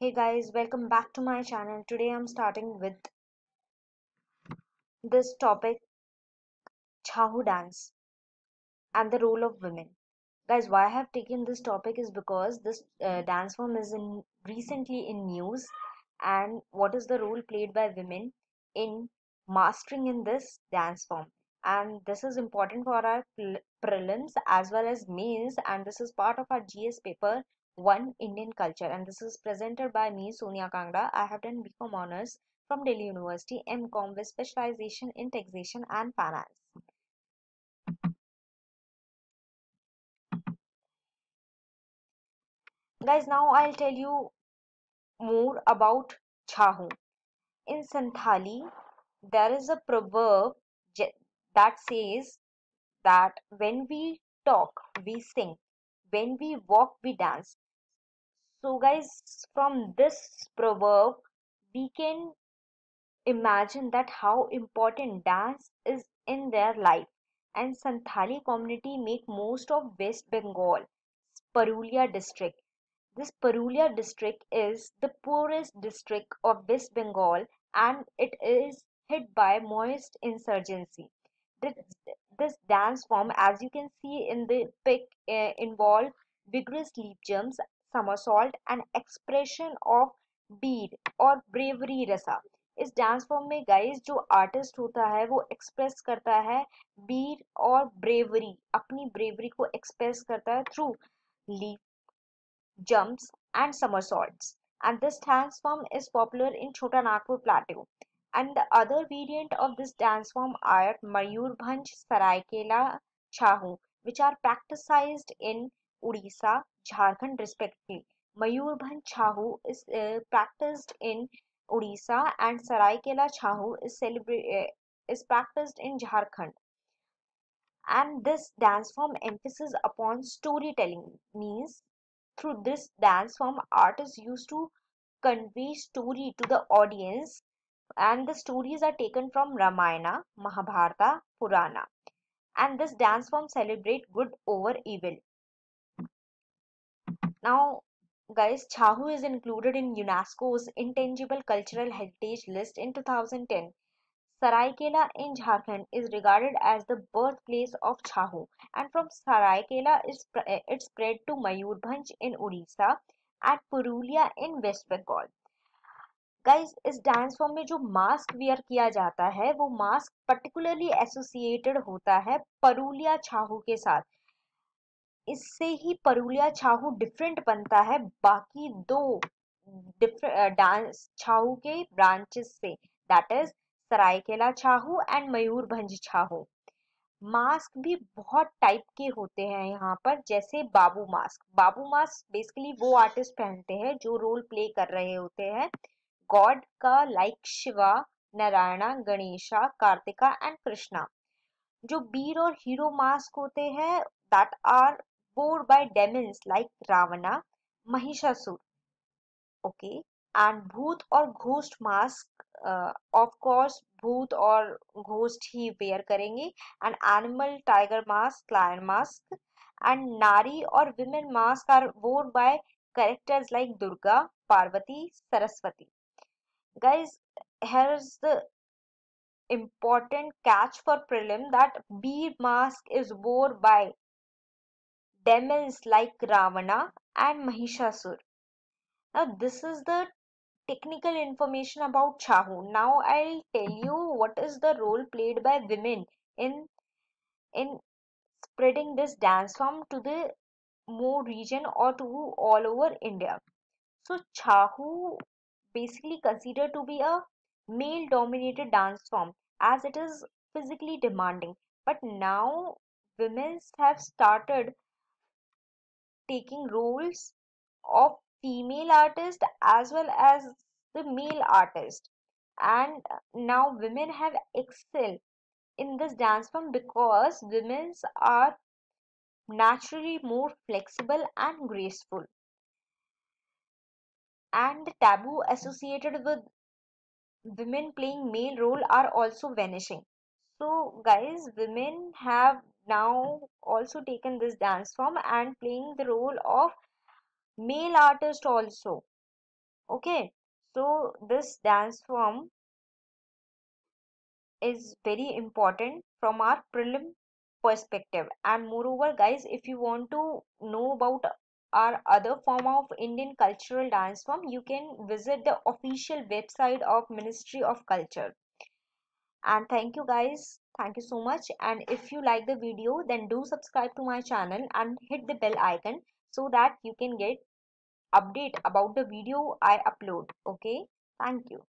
Hey guys, welcome back to my channel. Today I'm starting with this topic Chhau dance and the role of women. Guys, why I have taken this topic is because this uh, dance form is in recently in news and what is the role played by women in mastering in this dance form. And this is important for our prelims as well as mains and this is part of our GS paper 1 Indian culture and this is presented by me Sonia Kangra. I have done BCom honors from Delhi University MCom with specialization in taxation and finance. Guys, now I'll tell you more about Chhau. In Santhali, there is a proverb that says that when we talk, we sing, when we walk, we dance. So, guys, from this proverb, we can imagine that how important dance is in their life. And Santhali community make most of West Bengal, Purulia district. This Purulia district is the poorest district of West Bengal and it is hit by Maoist insurgency. This, this dance form, as you can see in the pic, uh, involve vigorous leap jumps, somersault and expression of bead और bravery रसा इस dance form में guys जो artist होता है वो express करता है बीर और ब्रेवरी अपनी ब्रेवरी को एक्सप्रेस करता है through leap jumps, and somersaults. And this dance form is popular in Chota Nagpur Plateau. And the other variant of this dance form are Mayurbhanj, Saraikela, Chahu, which are practiced in Odisha, Jharkhand respectively. Mayurbhanj Chhau is uh, practiced in Odisha and Saraikela Chhau is, uh, is practiced in Jharkhand and this dance form emphasis upon storytelling means through this dance form, artists used to convey story to the audience and the stories are taken from Ramayana, Mahabharata, Purana. And this dance form celebrate good over evil. Now, guys, Chahu is included in UNESCO's Intangible Cultural Heritage List in 2010. Saraikela in Jharkhand is regarded as the birthplace of Chahu and from Saraikela it spread to Mayurbhanj in Odisha and Purulia in West Bengal. Guys इस dance form में जो mask wear किया जाता है वो mask particularly associated होता है परूलिया छाहू के साथ इससे ही परूलिया छाहू डिफरेंट बनता है, बाकी दो डांस छाहू के ब्रांचेस से that is Seraikela Chhau and Mayurbhanj Chhau. Mask भी बहुत टाइप के होते हैं यहाँ पर, जैसे babu mask babu mask basically वो आर्टिस्ट पहनते हैं जो रोल प्ले कर रहे होते हैं। गॉड का लाइक शिवा, नारायणा, गणेशा, कार्तिका एंड कृष्णा। जो बीर और हीरो मास्क होते हैं that are bore by demons like Ravana, Mahishasur. Okay, and Bhoot or Ghost mask, uh, of course, Bhoot or Ghost he wear karenge. and animal, tiger mask, lion mask and Nari or women mask are worn by characters like Durga, Parvati, Saraswati. Guys, here's the important catch for prelim that B mask is worn by demons like ravana and mahishasur now this is the technical information about Chhau. Now I'll tell you what is the role played by women in in spreading this dance form to the more region or to all over India. So Chhau basically considered to be a male dominated dance form as it is physically demanding. But now women have started taking roles of female artist as well as the male artist. And now women have excelled in this dance form because women are naturally more flexible and graceful. And the taboo associated with women playing male role are also vanishing. So guys women have now also taken this dance form and playing the role of male artist also. Okay? So this dance form is very important from our prelim perspective. And moreover guys if you want to know about our other form of indian cultural dance form you can visit the official website of ministry of culture and thank you guys. Thank you so much. And if you like the video then do subscribe to my channel and hit the bell icon so that you can get update about the video i upload. Okay? Thank you